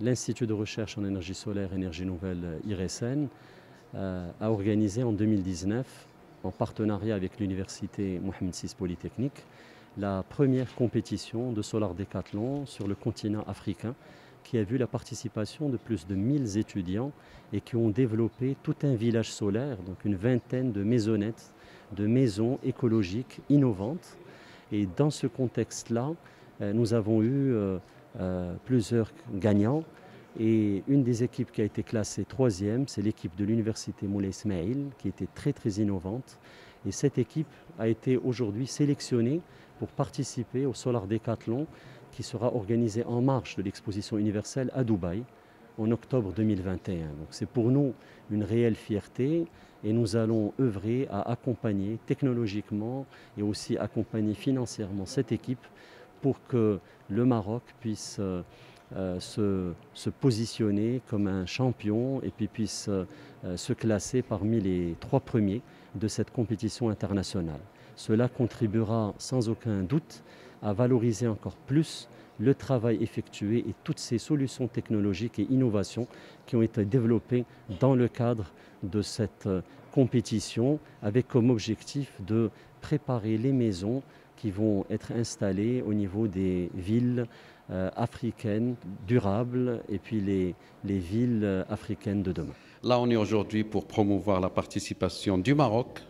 l'Institut de recherche en énergie solaire et énergie nouvelle IRSN a organisé en 2019, en partenariat avec l'Université Mohamed VI Polytechnique, la première compétition de Solar Décathlon sur le continent africain qui a vu la participation de plus de 1000 étudiants et qui ont développé tout un village solaire, donc une vingtaine de maisonnettes, de maisons écologiques innovantes. Et dans ce contexte-là, euh, nous avons eu euh, plusieurs gagnants. Et une des équipes qui a été classée troisième, c'est l'équipe de l'université Moulay Ismail, qui était très très innovante. Et cette équipe a été aujourd'hui sélectionnée pour participer au Solar Decathlon qui sera organisé en marge de l'exposition universelle à Dubaï en octobre 2021. Donc c'est pour nous une réelle fierté et nous allons œuvrer à accompagner technologiquement et aussi accompagner financièrement cette équipe pour que le Maroc puisse euh, euh, se, positionner comme un champion et puis puisse euh, se classer parmi les trois premiers de cette compétition internationale. Cela contribuera sans aucun doute à valoriser encore plus le travail effectué et toutes ces solutions technologiques et innovations qui ont été développées dans le cadre de cette compétition avec comme objectif de préparer les maisons qui vont être installées au niveau des villes euh, africaines durables et puis les, les villes euh, africaines de demain. Là, on est aujourd'hui pour promouvoir la participation du Maroc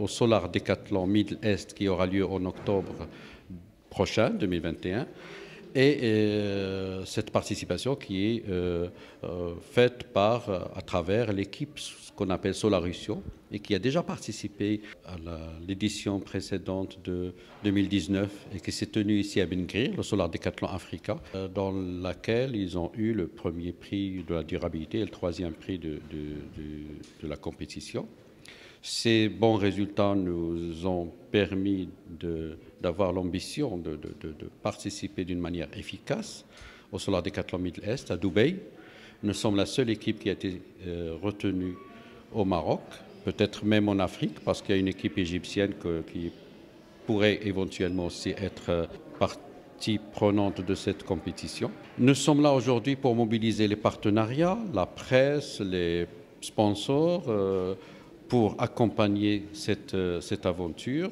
au Solar Decathlon Middle Est qui aura lieu en octobre prochain, 2021 et euh, cette participation qui est euh, euh, faite par, à travers l'équipe qu'on appelle Solarusion et qui a déjà participé à l'édition précédente de 2019 et qui s'est tenue ici à Bengrir, le Solar Decathlon Africa, dans laquelle ils ont eu le premier prix de la durabilité et le troisième prix de la compétition. Ces bons résultats nous ont permis d'avoir l'ambition de, participer d'une manière efficace au Solar Decathlon Middle Est à Dubaï. Nous sommes la seule équipe qui a été euh, retenue au Maroc, peut-être même en Afrique, parce qu'il y a une équipe égyptienne qui pourrait éventuellement aussi être euh, partie prenante de cette compétition. Nous sommes là aujourd'hui pour mobiliser les partenariats, la presse, les sponsors. Euh, pour accompagner cette, euh, cette aventure.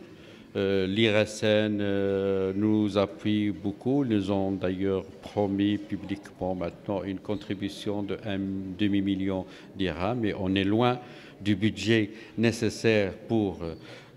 Euh, L'IRSN euh, nous appuie beaucoup. Ils nous ont d'ailleurs promis publiquement maintenant une contribution de un demi-million d'irhams, mais on est loin du budget nécessaire pour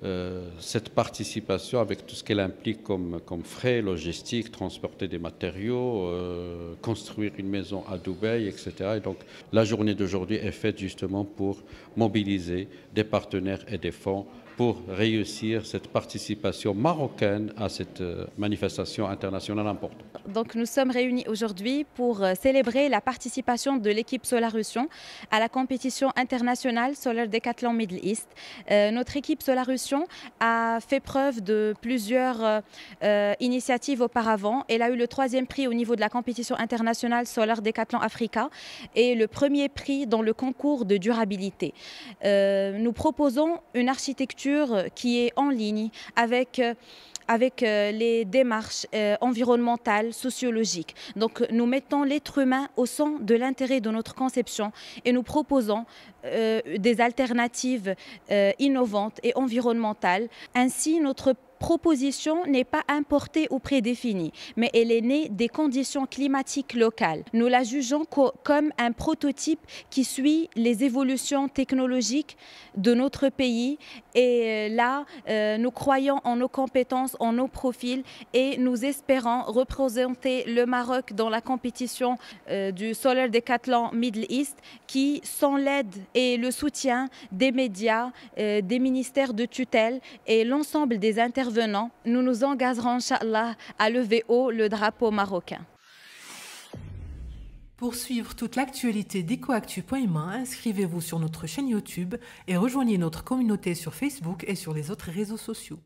euh, cette participation avec tout ce qu'elle implique comme, frais logistiques, transporter des matériaux, euh, construire une maison à Dubaï, etc. Et donc la journée d'aujourd'hui est faite justement pour mobiliser des partenaires et des fonds pour réussir cette participation marocaine à cette euh, manifestation internationale importante. Donc nous sommes réunis aujourd'hui pour euh, célébrer la participation de l'équipe Solarusion à la compétition internationale Solar Decathlon Middle East. Euh, notre équipe Solarusion a fait preuve de plusieurs initiatives auparavant. Elle a eu le troisième prix au niveau de la compétition internationale Solar Decathlon Africa et le premier prix dans le concours de durabilité. nous proposons une architecture qui est en ligne avec euh, avec euh, les démarches euh, environnementales, sociologiques. Donc nous mettons l'être humain au centre de l'intérêt de notre conception et nous proposons des alternatives innovantes et environnementales. Ainsi, notre proposition n'est pas importée ou prédéfinie, mais elle est née des conditions climatiques locales. Nous la jugeons comme un prototype qui suit les évolutions technologiques de notre pays. Et euh, là, euh, nous croyons en nos compétences, en nos profils et nous espérons représenter le Maroc dans la compétition euh, du Solar Decathlon Middle East qui, sans l'aide et le soutien des médias, des ministères de tutelle et l'ensemble des intervenants, nous nous engagerons, Inch'Allah, à lever haut le drapeau marocain. Pour suivre toute l'actualité d'EcoActu.ma, inscrivez-vous sur notre chaîne YouTube et rejoignez notre communauté sur Facebook et sur les autres réseaux sociaux.